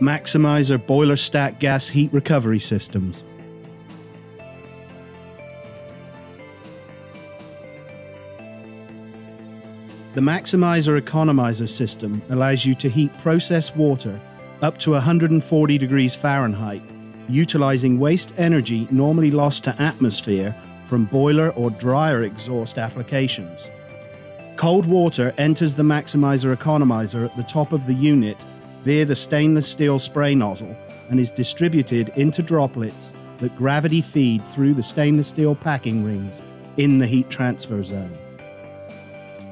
Maximizer boiler stack gas heat recovery systems. The Maximizer Economizer system allows you to heat processed water up to 140 degrees Fahrenheit, utilizing waste energy normally lost to atmosphere from boiler or dryer exhaust applications. Cold water enters the Maximizer Economizer at the top of the unit via the stainless steel spray nozzle and is distributed into droplets that gravity feed through the stainless steel packing rings in the heat transfer zone.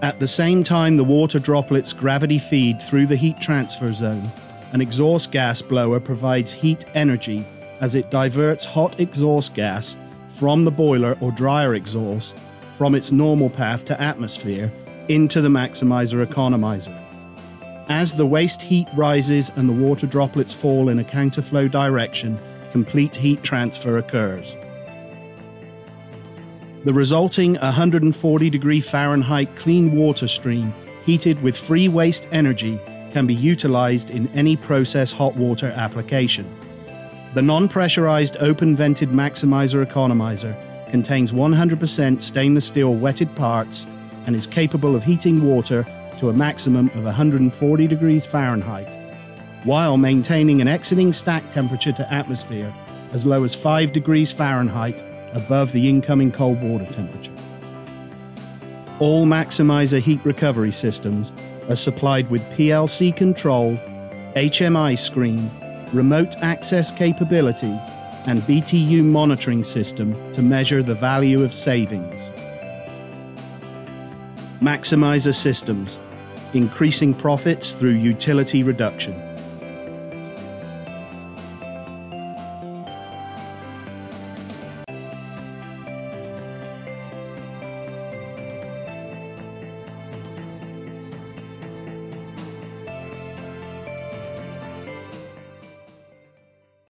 At the same time the water droplets gravity feed through the heat transfer zone, an exhaust gas blower provides heat energy as it diverts hot exhaust gas from the boiler or dryer exhaust from its normal path to atmosphere into the maximizer economizer. As the waste heat rises and the water droplets fall in a counterflow direction, complete heat transfer occurs. The resulting 140 degree Fahrenheit clean water stream, heated with free waste energy, can be utilized in any process hot water application. The non pressurized open vented maximizer economizer contains 100% stainless steel wetted parts and is capable of heating water to a maximum of 140 degrees Fahrenheit, while maintaining an exiting stack temperature to atmosphere as low as 5 degrees Fahrenheit above the incoming cold water temperature. All Maximizer heat recovery systems are supplied with PLC control, HMI screen, remote access capability, and BTU monitoring system to measure the value of savings. Maximizer systems, increasing profits through utility reduction.